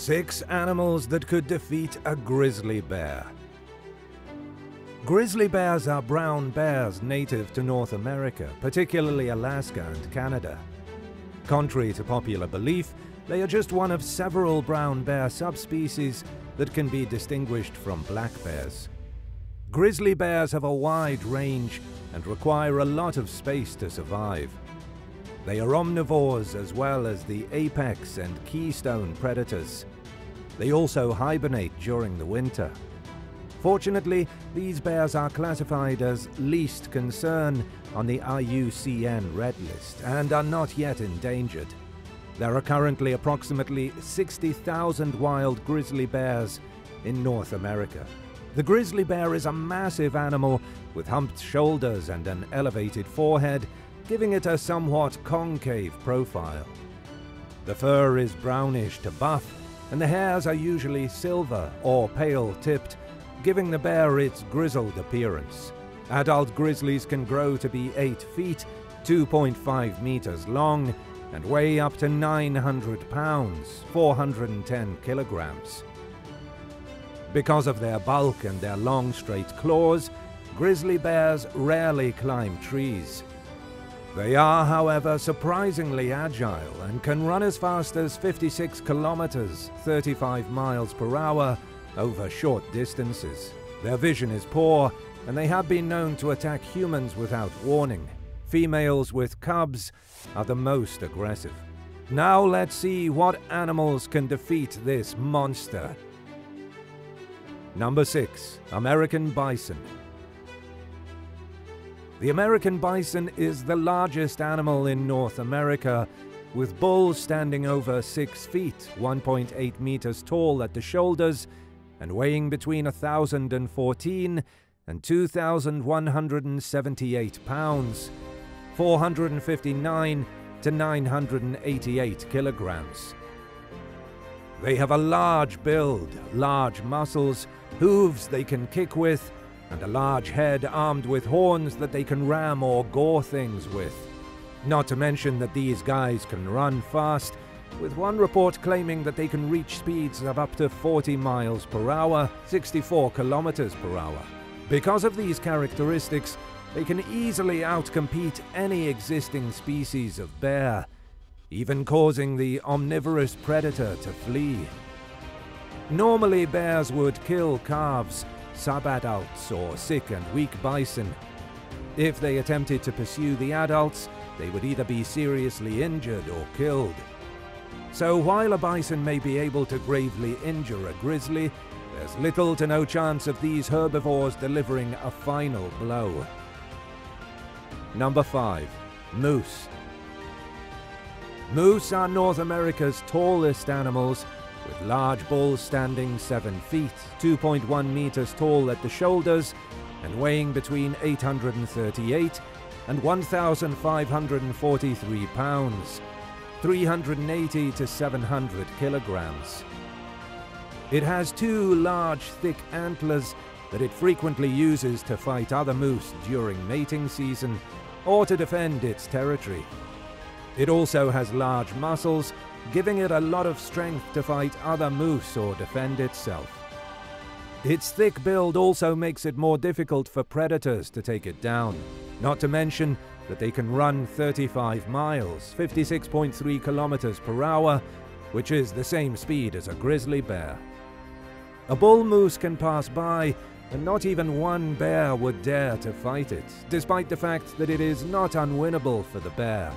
Six animals that could defeat a grizzly bear. Grizzly bears are brown bears native to North America, particularly Alaska and Canada. Contrary to popular belief, they are just one of several brown bear subspecies that can be distinguished from black bears. Grizzly bears have a wide range and require a lot of space to survive. They are omnivores as well as the apex and keystone predators. They also hibernate during the winter. Fortunately, these bears are classified as least concern on the IUCN Red List and are not yet endangered. There are currently approximately 60,000 wild grizzly bears in North America. The grizzly bear is a massive animal with humped shoulders and an elevated forehead giving it a somewhat concave profile. The fur is brownish to buff, and the hairs are usually silver or pale tipped, giving the bear its grizzled appearance. Adult grizzlies can grow to be 8 feet, 2.5 meters long, and weigh up to 900 pounds, 410 kilograms. Because of their bulk and their long straight claws, grizzly bears rarely climb trees. They are, however, surprisingly agile and can run as fast as 56 kilometers, 35 miles per hour, over short distances. Their vision is poor, and they have been known to attack humans without warning. Females with cubs are the most aggressive. Now let's see what animals can defeat this monster. Number 6. American Bison the American bison is the largest animal in North America, with bulls standing over 6 feet, 1.8 meters tall at the shoulders, and weighing between 1,014 and 2,178 pounds, 459 to 988 kilograms. They have a large build, large muscles, hooves they can kick with, and a large head armed with horns that they can ram or gore things with. Not to mention that these guys can run fast, with one report claiming that they can reach speeds of up to 40 miles per hour, 64 kilometers per hour. Because of these characteristics, they can easily outcompete any existing species of bear, even causing the omnivorous predator to flee. Normally, bears would kill calves subadults or sick and weak bison. If they attempted to pursue the adults, they would either be seriously injured or killed. So while a bison may be able to gravely injure a grizzly, there's little to no chance of these herbivores delivering a final blow. Number 5. Moose Moose are North America's tallest animals with large bulls standing 7 feet, 2.1 meters tall at the shoulders, and weighing between 838 and 1,543 pounds, 380 to 700 kilograms. It has two large, thick antlers that it frequently uses to fight other moose during mating season or to defend its territory. It also has large muscles giving it a lot of strength to fight other moose or defend itself. Its thick build also makes it more difficult for predators to take it down, not to mention that they can run 35 miles, 56.3 kilometers per hour, which is the same speed as a grizzly bear. A bull moose can pass by, and not even one bear would dare to fight it, despite the fact that it is not unwinnable for the bear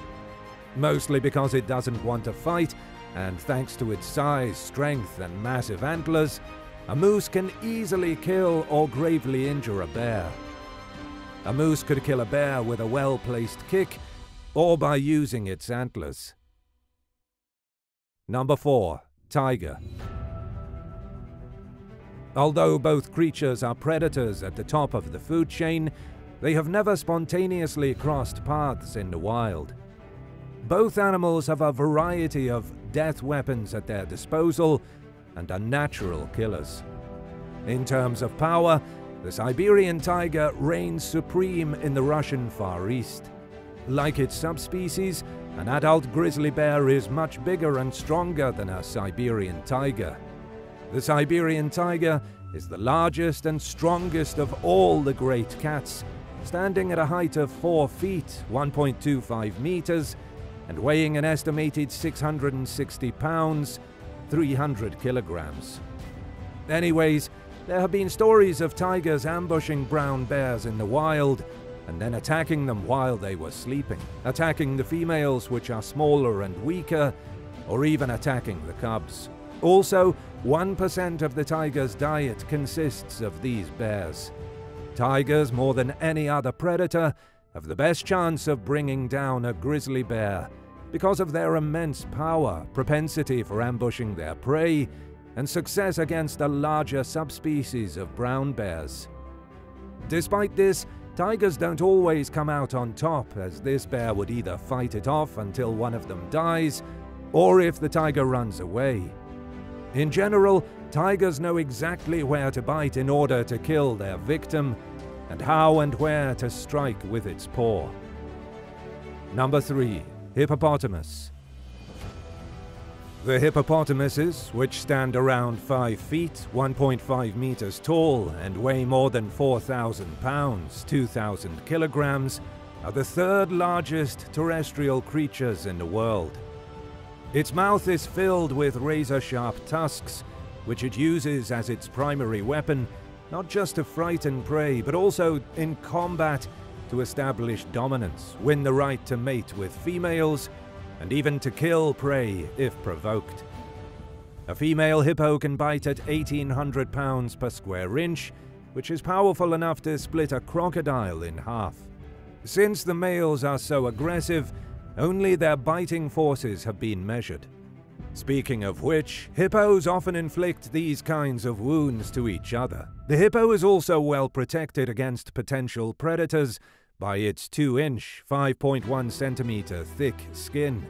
mostly because it doesn't want to fight, and thanks to its size, strength, and massive antlers, a moose can easily kill or gravely injure a bear. A moose could kill a bear with a well placed kick or by using its antlers. Number 4. Tiger. Although both creatures are predators at the top of the food chain, they have never spontaneously crossed paths in the wild. Both animals have a variety of death weapons at their disposal and are natural killers. In terms of power, the Siberian tiger reigns supreme in the Russian Far East. Like its subspecies, an adult grizzly bear is much bigger and stronger than a Siberian tiger. The Siberian tiger is the largest and strongest of all the great cats, standing at a height of 4 feet, 1.25 meters, and weighing an estimated 660 pounds, 300 kilograms. Anyways, there have been stories of tigers ambushing brown bears in the wild and then attacking them while they were sleeping, attacking the females which are smaller and weaker, or even attacking the cubs. Also, 1% of the tiger's diet consists of these bears. Tigers, more than any other predator, have the best chance of bringing down a grizzly bear because of their immense power, propensity for ambushing their prey, and success against a larger subspecies of brown bears. Despite this, tigers don't always come out on top, as this bear would either fight it off until one of them dies, or if the tiger runs away. In general, tigers know exactly where to bite in order to kill their victim, and how and where to strike with its paw. Number 3. Hippopotamus The hippopotamuses, which stand around 5 feet, 1.5 meters tall, and weigh more than 4,000 pounds, 2,000 kilograms, are the third largest terrestrial creatures in the world. Its mouth is filled with razor-sharp tusks, which it uses as its primary weapon, not just to frighten prey, but also in combat to establish dominance, win the right to mate with females, and even to kill prey if provoked. A female hippo can bite at 1800 pounds per square inch, which is powerful enough to split a crocodile in half. Since the males are so aggressive, only their biting forces have been measured. Speaking of which, hippos often inflict these kinds of wounds to each other. The hippo is also well protected against potential predators by its 2-inch, 5.1 centimeter thick skin.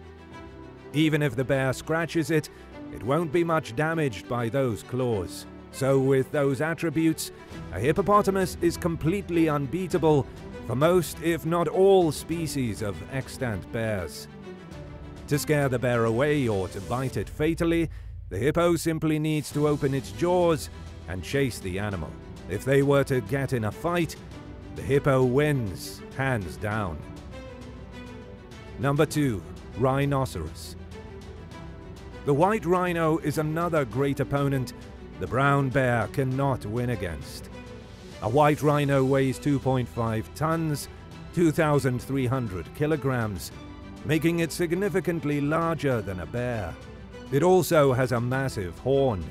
Even if the bear scratches it, it won't be much damaged by those claws. So with those attributes, a hippopotamus is completely unbeatable for most, if not all, species of extant bears. To scare the bear away or to bite it fatally, the hippo simply needs to open its jaws and chase the animal. If they were to get in a fight, the hippo wins, hands down. Number 2. Rhinoceros. The white rhino is another great opponent the brown bear cannot win against. A white rhino weighs 2.5 tons, 2,300 kilograms, making it significantly larger than a bear. It also has a massive horn.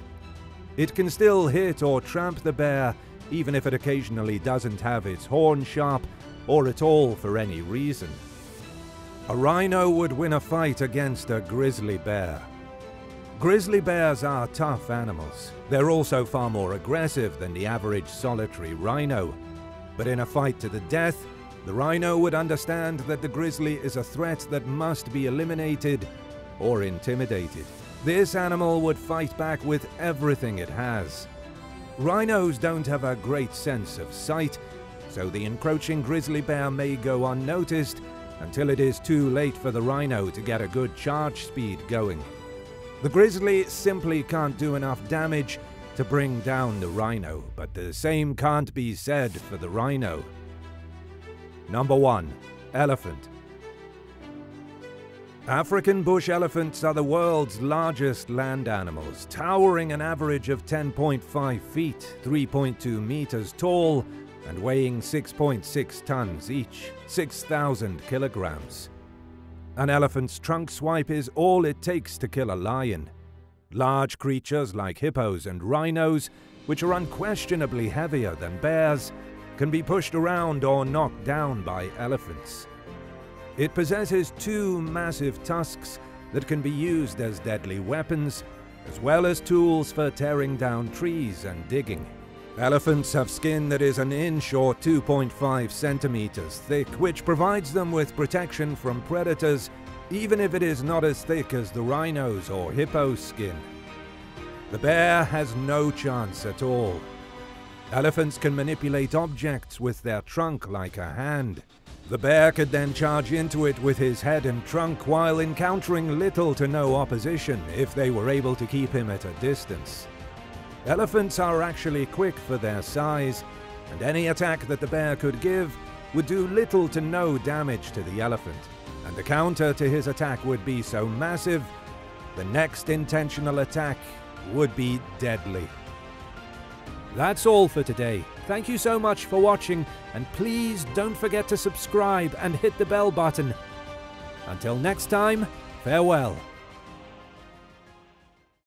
It can still hit or tramp the bear even if it occasionally doesn't have its horn sharp or at all for any reason. A rhino would win a fight against a grizzly bear. Grizzly bears are tough animals. They're also far more aggressive than the average solitary rhino. But in a fight to the death, the rhino would understand that the grizzly is a threat that must be eliminated or intimidated. This animal would fight back with everything it has. Rhinos don't have a great sense of sight, so the encroaching grizzly bear may go unnoticed until it is too late for the rhino to get a good charge speed going. The grizzly simply can't do enough damage to bring down the rhino, but the same can't be said for the rhino. Number 1. Elephant African bush elephants are the world's largest land animals, towering an average of 10.5 feet, 3.2 meters tall, and weighing 6.6 tons each, 6,000 kilograms. An elephant's trunk swipe is all it takes to kill a lion. Large creatures like hippos and rhinos, which are unquestionably heavier than bears, can be pushed around or knocked down by elephants. It possesses two massive tusks that can be used as deadly weapons, as well as tools for tearing down trees and digging. Elephants have skin that is an inch or 2.5 centimeters thick, which provides them with protection from predators, even if it is not as thick as the rhino's or hippo's skin. The bear has no chance at all. Elephants can manipulate objects with their trunk like a hand, The bear could then charge into it with his head and trunk while encountering little to no opposition if they were able to keep him at a distance. Elephants are actually quick for their size, and any attack that the bear could give would do little to no damage to the elephant, and the counter to his attack would be so massive, the next intentional attack would be deadly. That's all for today. Thank you so much for watching, and please don't forget to subscribe and hit the bell button. Until next time, farewell.